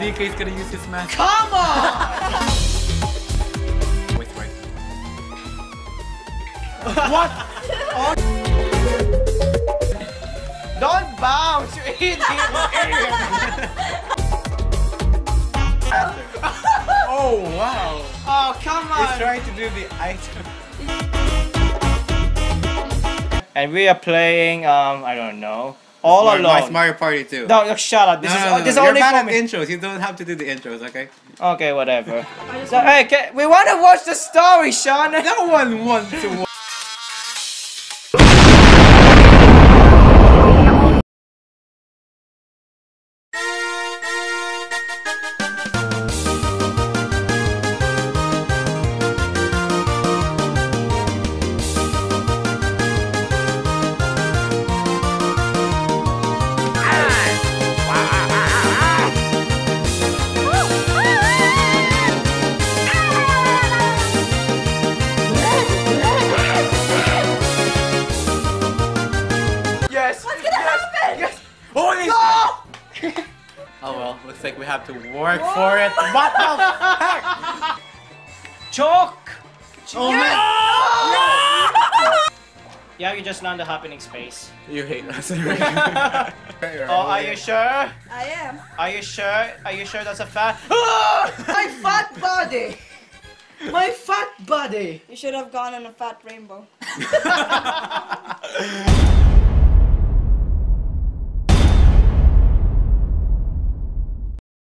DK is gonna use his mask. Come on! Wait, wait. what? Don't bounce, you idiot! Oh wow! oh, come on. He's trying to do the item. And we are playing, um, I don't know, All Mar- Alone. Mario Party 2. No, no, shut up. This no, is, no, no, this is no. You're only bad for at me. intros. You don't have to do the intros, okay? Okay, whatever. So, hey, can, we want to watch the story, Sean. No one wants to watch. Yes. Oh, No! oh well, looks like we have to work for it. What the heck? Chalk. Oh Yes. man! Yeah, you just learned the happening space. You hate us. Oh, are you sure? I am. Are you sure? Are you sure that's a fact? Oh! My fat body! My fat body! You should have gone on a fat rainbow.